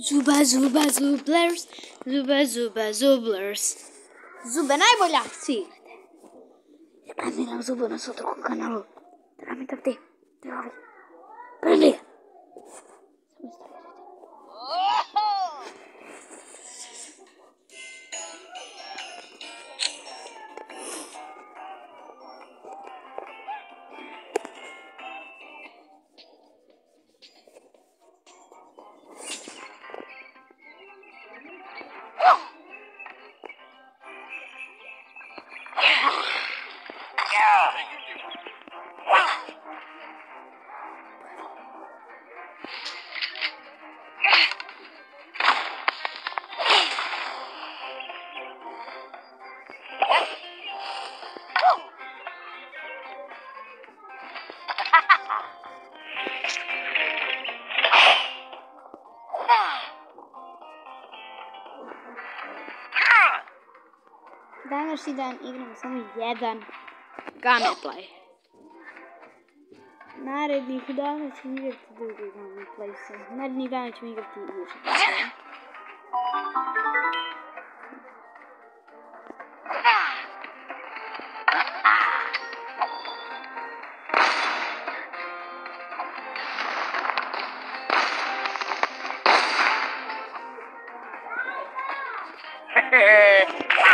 Zuba Zuba Zublers, Zuba Zuba Zublers. Zuba najbolja! Svi. Kad nam Zuba nas otrku kanalu. Da nam je te, te. Prvi. Današnji dan igramo samo jedan gameplay. Narednih dana ćemo igrati drugi gameplay. Narednih dana ćemo igrati više gameplay.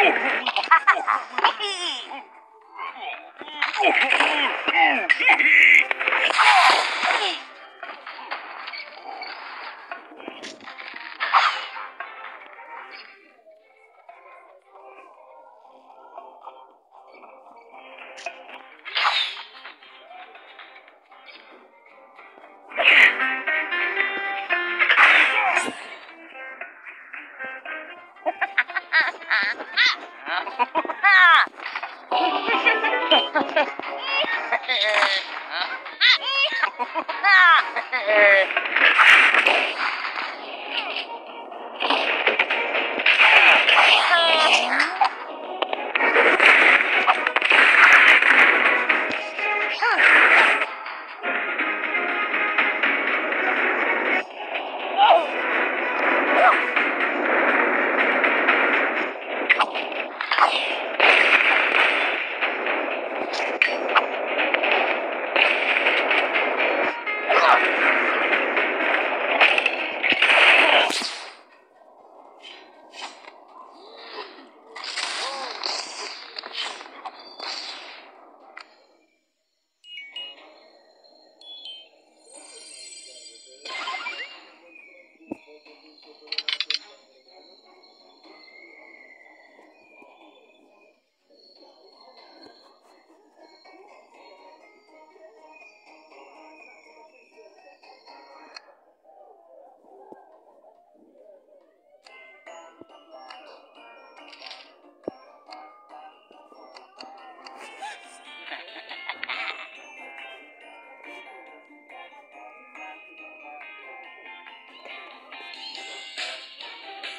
Oh! Ah!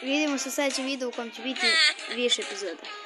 Vidimo se u sljedećem videu u kojem će biti više epizoda.